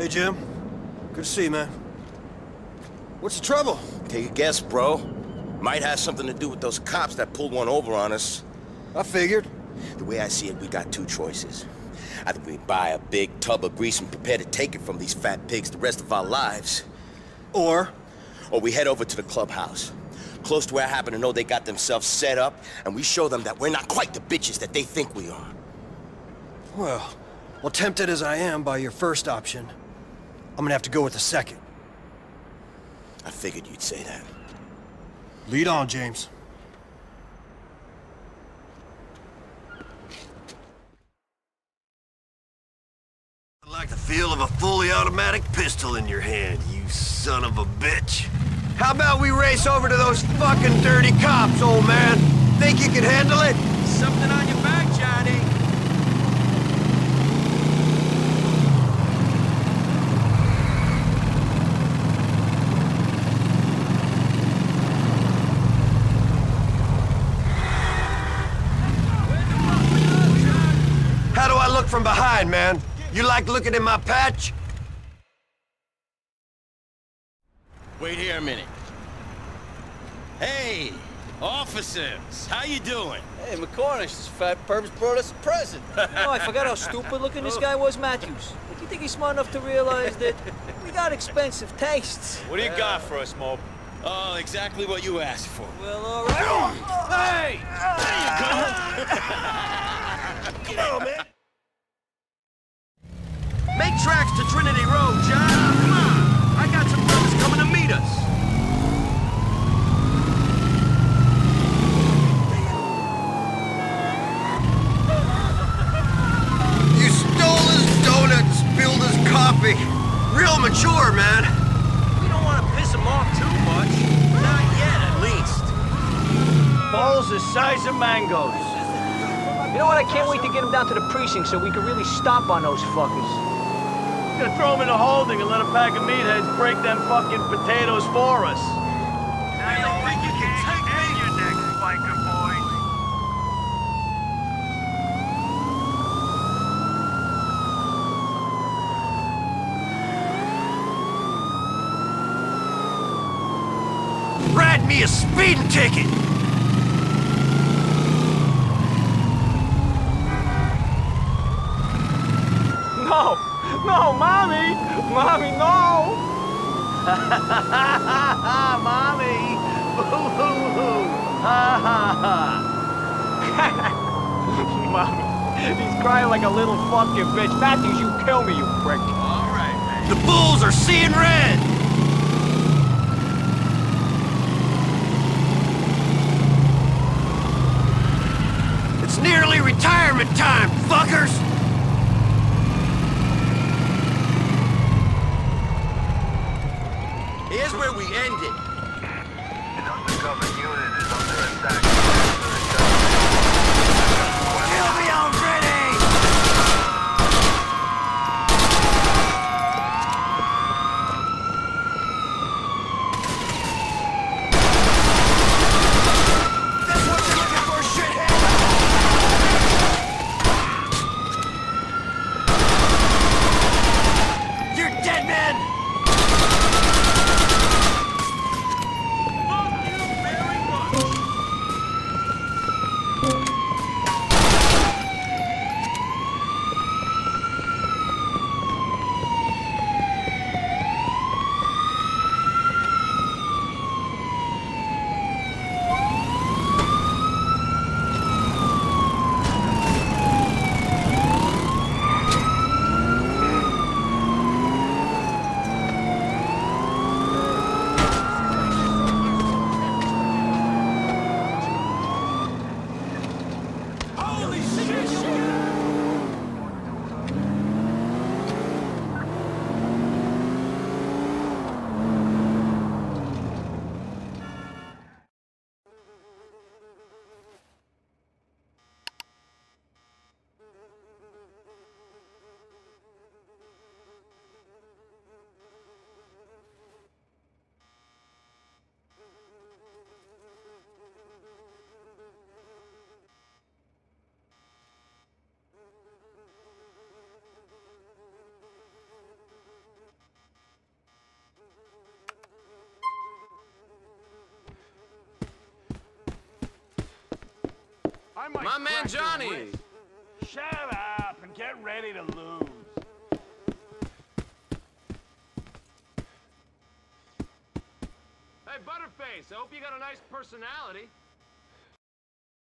Hey, Jim. Good to see you, man. What's the trouble? Take a guess, bro. Might have something to do with those cops that pulled one over on us. I figured. The way I see it, we got two choices. Either we buy a big tub of grease and prepare to take it from these fat pigs the rest of our lives, Or, or we head over to the clubhouse. Close to where I happen to know they got themselves set up, and we show them that we're not quite the bitches that they think we are. well, well, tempted as I am by your first option, I'm gonna have to go with the second. I figured you'd say that. Lead on, James. I like the feel of a fully automatic pistol in your hand, you son of a bitch. How about we race over to those fucking dirty cops, old man? Think you can handle it? Something on your back, Johnny. How do I look from behind, man? You like looking at my patch? Wait here a minute. Hey, officers, how you doing? Hey, McCormick, this fat perv's brought us a present. oh, I forgot how stupid looking this guy was, Matthews. Do you think he's smart enough to realize that we got expensive tastes? What do you got for us, Mob? Oh, exactly what you asked for. Well, all right. Hey! There you go! Come on, man. Make tracks to Trinity Road, John. Ah, come on. I got some brothers coming to meet us. You stole his donuts, spilled his coffee. Real mature, man. We don't want to piss him off too much. Not yet, at least. Balls the size of mangoes. You know what? I can't wait to get him down to the precinct so we can really stomp on those fuckers. Gonna throw him in a holding and let a pack of meatheads break them fucking potatoes for us. Now you think you can take me? your neck, biker boy. Write me a speeding ticket! No! No, mommy! No! mommy! Boo-hoo-hoo! Ha ha ha! mommy, he's crying like a little fucking bitch. Matthews, you kill me, you prick. All right, man. The Bulls are seeing red! It's nearly retirement time, fuckers! Here's where we end it. Kill me already! That's what you're looking for, shithead! You're dead, man! might My man Johnny. Shut up and get ready to lose. Hey, Butterface, I hope you got a nice personality.